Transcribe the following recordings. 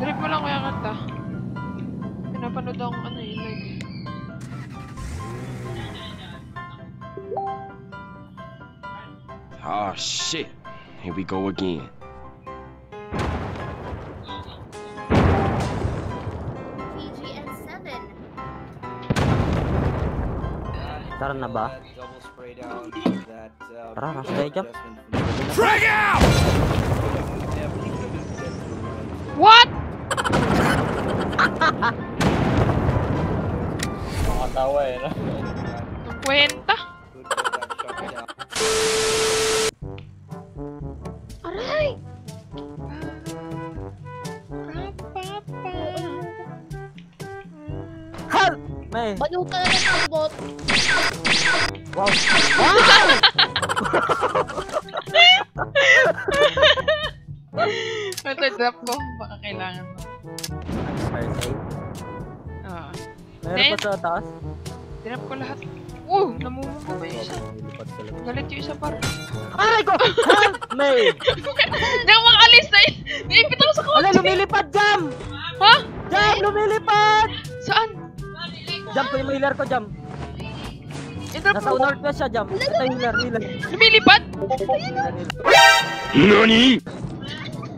Direct mo lang kaya kanta. Pinapanood akong ano yun, live. eh. Oh shit. Here we go again. PGN 7. Tara na ba? Tara, rush tayo dyan. Frag out! What? Nakatawa eh, no? Kwenta? Aray! Help! May! Baluta na ng tambot. Wow! Ito, drop ko. Baka kailangan mo. Meron pa sa taas? Drop ko lahat. Uh! Namumunggo ba yung isa? Galit yung isa par. Aray ko! Help! May! Hindi ako makalis na yun. Naipit ako sa kotse. lumilipad! Jam! Ha? Jam! Lumilipad! Saan? Jam ko yung healer ko, Jam. Nasa mo. northwest siya, Jam. Ito healer, healer. Lumilipad? Healer, healer. NANI?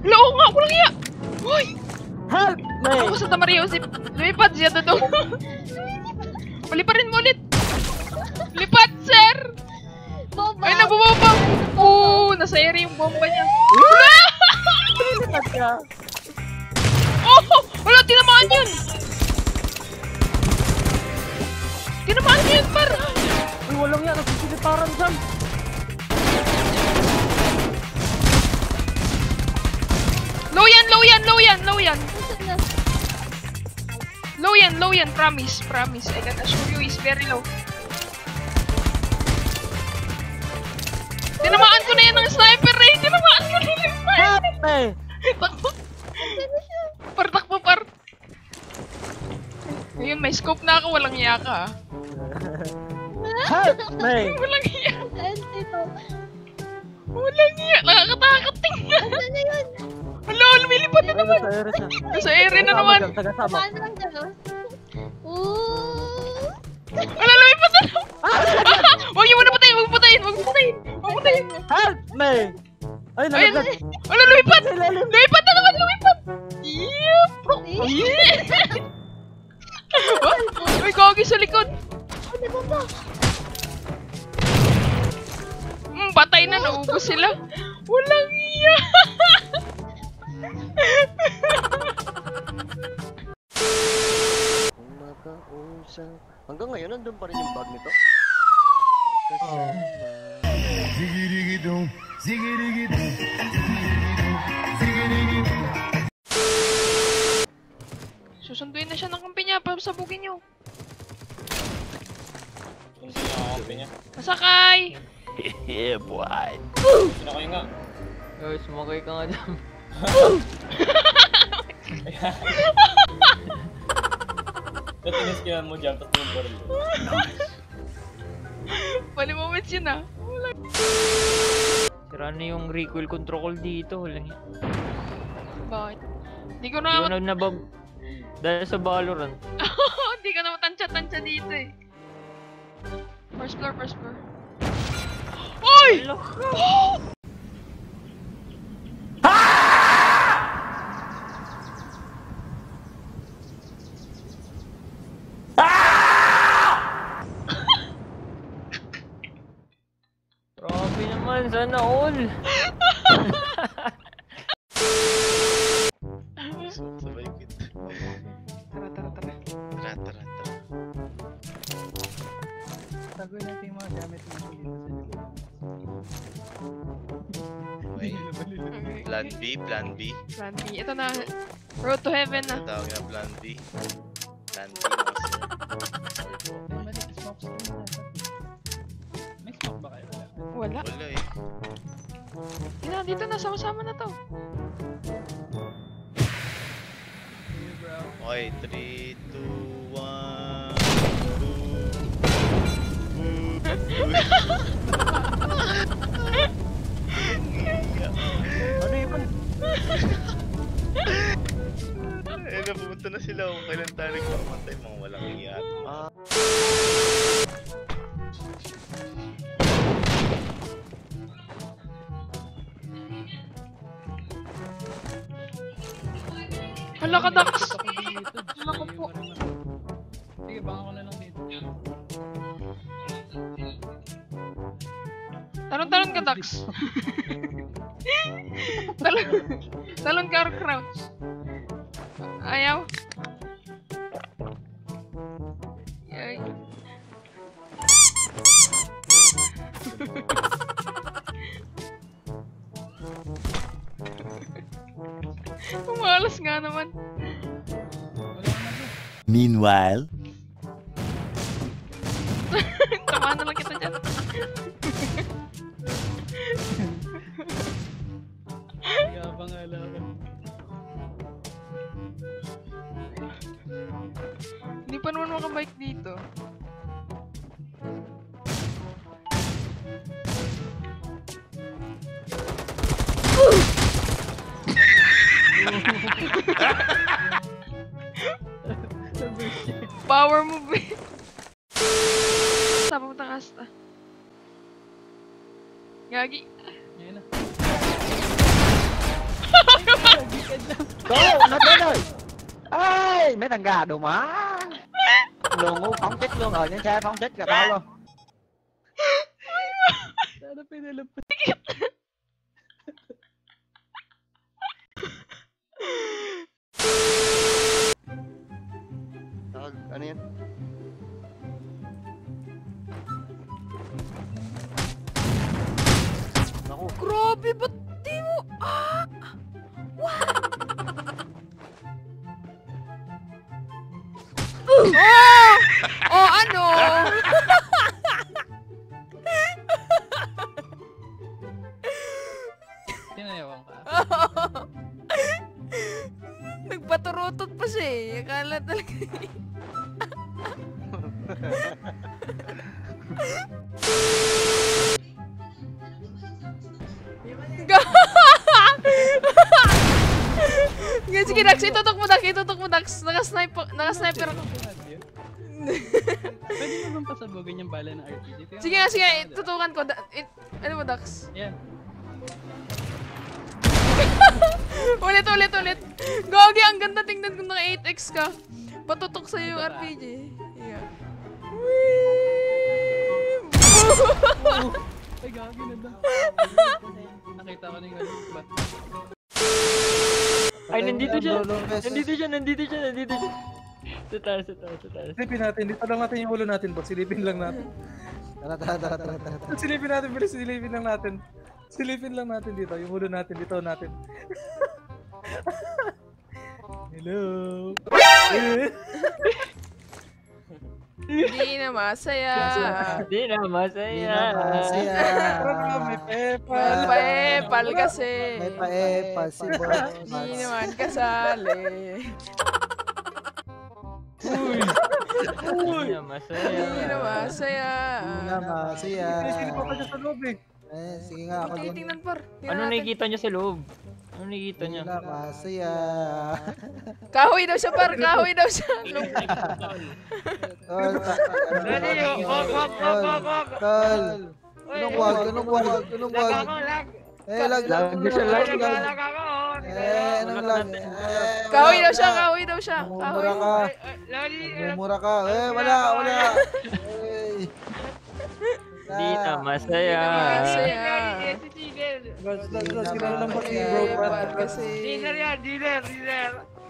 Loo nga, walang iya. Hoy! Help! May! Ako sa Tamariosip. Lumipad siya to. Paliparin mo ulit. Lipad, sir! Boba! Ay, nabubomba! Oo, nasa area yung bomba niya. Lumilipad ka. Oh! Wala, tinamaan yun! Tinamaan yun, par! Uy, walang yan. Nagsisiliparan, Jam. Low yan, low yan, low yan, low yan. Low yan, low yan. Promise, promise. I can assure you is very low. Tinamaan ko na yan ng sniper eh! Tinamaan ko na yan ng sniper! Takbo! Par, takbo, par! Ngayon, may scope na ako. Walang iya ka. ah. Help! May! Walang iya. Walang iya. Nakakatakot tingnan. Saan na yun? Hala, lumilipad na naman. Nasa area na naman. Paano lang Help! May! Ay, Ay, nalaglag. Sa ilalim. Lumipad na naman, lumipad. Yep. Uy, gogi sa likod. Ano ba ba? Hmm, patay na. Naubos sila. Walang iya. Hanggang ngayon, nandun pa rin yung bag nito. Oo. Susunduin na siya ng kampi niya. Pasabugin niyo. Sino ang kampi niya? Masakay. Yeah, boy. Sino kayo nga? Guys, sumakay ka nga dyan. Ba't iniskilan mo dyan, tapos yung baril? Funny moments yun ah. Sira na yung recoil control dito. Walang yan. Bakit? Hindi ko Hindi na ko na nabab... Dahil sa Valorant. Hindi ko na matansya-tansya dito eh. First floor, first floor. Uy! Naman, sana all. Sabay kita. Tara, tara, tara. Tara, tara, tara. Tagoy natin yung mga gamit mo dito sa likod. Okay. Okay. Plan B, plan B. Plan B. Ito na. Road to heaven na. Ang tawag na plan B. Plan B, Wala. Wala. Eh. Yun na, dito na. Sama-sama na to. Okay, 3, 2, 1. Ano yun? sila, pumunta na sila. Kung kailan tayo nagpamatay, mga walang iya. Ah. Dax! Ako po. Sige, baka ko na lang dito. Talon-talon ka, Dax! talon, talon ka or crouch. Ayaw. Umalas nga naman. Meanwhile. Tamaan na lang kita dyan. Yabang lang. Hindi pa naman makabike dito. Power move eh. Saan pumunta ka asta? Gagi. Yan na. Go! Naganoy! Ay! Mấy thằng gà đồ má! Luôn ngu phóng chết luôn rồi, trên xe phóng chết cả tao luôn. Sana pinalapit. Grabe, ba't di mo? Ah! What? oh! Oh, ano? Tinayawan ka. Nagpaturutot pa siya eh. Akala talaga. Sige, sige, Dax. Itutok mo, Dax. Itutok mo, Dax. Naka-sniper, naka-sniper ako. Pwede mo bang pasabugin yung bala ng RPG? Sige nga, sige. Tutukan ko. It- ano mo, Dax? Yan. ulit, ulit, ulit. Gogi, ang ganda tingnan kung naka 8x ka. Patutok sa'yo yung RPG. Yeah. Whee! Ay, gagi na daw. Nakita ko na yung ano. ba? Ay, nandito siya. Nandito siya, nandito siya, nandito siya. Sa taas, sa taas, sa taas. Silipin natin, dito lang natin yung ulo natin, boss. Silipin lang natin. tara, tara, tara, tara, tara. Silipin natin, bilis, silipin lang natin. Silipin lang natin dito, yung ulo natin, dito natin. Hello. Hindi na masaya. Hindi na, masaya. Masaya. Parang nga may pepal. Paepal kasi. May paepal si boss. Hindi naman kasali. Hindi na, masaya. Hindi na masaya. masaya. Silip pa dyan sa loob eh. Eh, sige nga ako Tingnan, dun. tingnan par. Ano nakikita niya sa loob? Ano nakikita niya? na masaya. Kahoy daw siya par, kahoy daw siya. Tol, Tol, Tol. Anong wag? Anong wag? Anong wag? Eh, lag. Lag siya, lag. Eh, anong lag? Eh, Kahoy daw siya, kahoy daw siya. Kahoy. Mumura ka. Mumura ka. Eh, wala, wala. Eh. Hindi na, Hindi masaya. na masaya. Rods, Rods, Rods, kilala lang ba si Bro Pat? Kasi.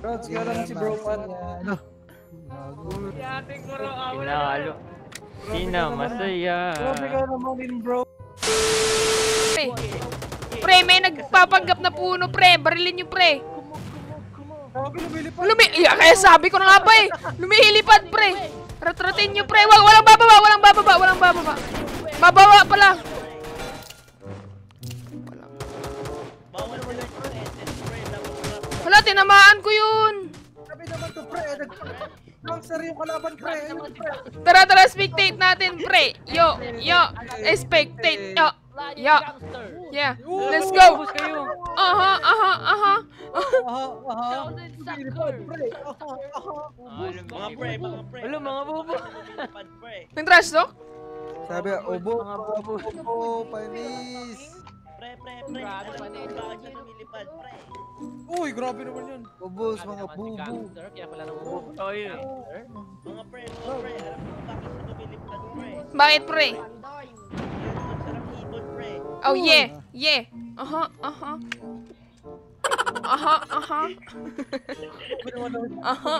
Rods, kilala mo si Bro Pat? Ano? Pinalo. Hindi na, masaya. Grabe ka naman din, bro. Pre, pre, may nagpapanggap na puno, pre. Barilin niyo, pre. Grabe, lumilipad. Lumi... Yeah, kaya sabi ko na nga ba eh. Lumilipad, pre. Ratratin niyo, pre. Wag, walang bababa, walang bababa, walang bababa. Bababa pa lang. Wala, tinamaan ko yun. Sabi naman to, pre. Nag-bouncer yung kalaban, pre. Ayun, pre. Tara, tara, spectate natin, pre. Yo, yo, spectate, yo. Flying Yeah. gangster. Let's go. Aha, aha, aha. Aha, aha. Mga pre, mga pre. Wala, mga bubo. Yung trash talk? Sabi, ubo, Mga bobo. ubo, panis. Pre, pre, pre. Grabe pa bakit siya lumilipad, pre. Uy, grabe naman yun. Sabi mga bubo. gangster, Kaya pala nang bubo. Oh, yun. Mga pre, mga pre. Alam mo kung bakit siya lumilipad, pre. Bakit, pre? Yan, ang sarap ibon, pre. Oh, yeah. Yeah. Aha, aha. Aha, aha. Grabe naman naman. Aha,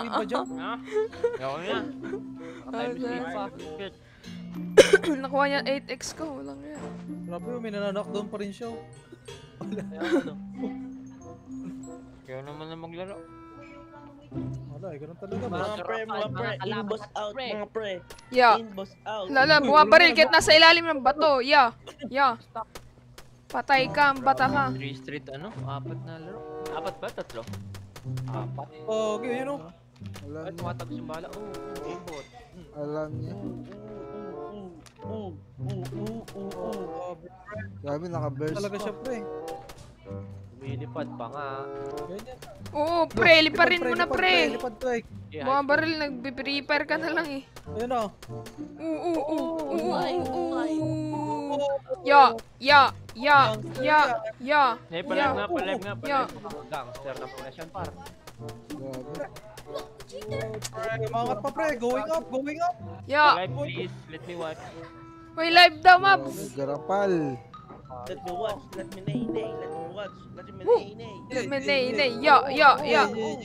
Nakuha niya 8x ko. Walang yan. Grabe, may nananak doon pa rin siya. oh. Kaya naman na maglaro. Wala, eh, ganun talaga. Mga Mga pre, mga pre. Inboss out, pre. mga pre. Yeah. Inboss out. Lala, bumabaril kahit nasa ilalim ng bato. Yeah. Yeah. Patay ka, ang bata ka. Three street ano? Apat na laro. Apat ba? Tatlo? Apat. Oh, okay, yun o. Alam Ay, niya. tumatagos yung bala. Oh, aimbot. Alam niya. Grabe, naka-burst Talaga siya, pre. Lumilipad pa nga. Ganyan. Oo, pre. Liparin mo na, lipad, pre. Lipad, pre. Yeah, Bumabaril, nagbe-prepare ka na lang eh. Ayun o. Oo, oo, oo, oo, Ay, oo, ay. oo. Ya, ya, ya, ya, ya. Palive Yeah. nga, palive nga, Yeah. palive. Gangster na pala siya, par. Grabe. Pre, pa, pre. Going up, going up. Ya. Palive, please. Let me watch. May live daw, Mabs. Garapal. Let me watch. Let me nay, nay. Let me watch. Let me nay, nay. Menay, nay. Ya, ya, ya.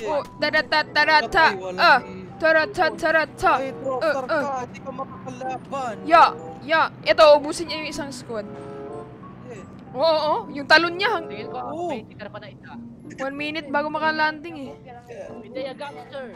Oh, tara, ta, tara, ta. Ah, tara, ta, tara, ta. Ay, Uh, dropstar uh. ka. Hindi ka makakalaban. Ya, ya. Ito, ubusin niya yung isang squad. Oo, oo. Yung talon niya, hang- Tingin ko, may pa na isa. one minute bago makalanding eh. Hindi, a gangster.